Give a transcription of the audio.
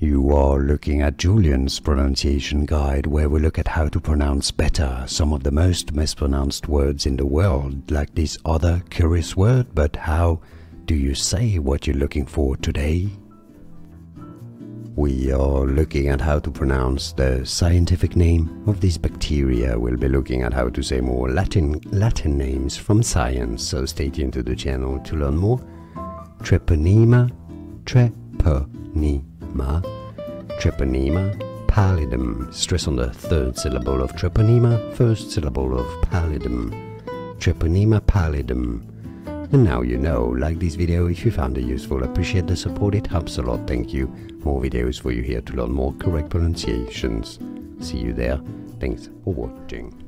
You are looking at Julien's pronunciation guide where we look at how to pronounce better some of the most mispronounced words in the world, like this other curious word, but how do you say what you're looking for today? We are looking at how to pronounce the scientific name of this bacteria. We'll be looking at how to say more Latin Latin names from science, so stay tuned to the channel to learn more. Treponema, treponema, treponema pallidum. Stress on the third syllable of treponema, first syllable of pallidum. Treponema pallidum. And now you know, like this video if you found it useful, appreciate the support, it helps a lot, thank you. More videos for you here to learn more correct pronunciations. See you there, thanks for watching.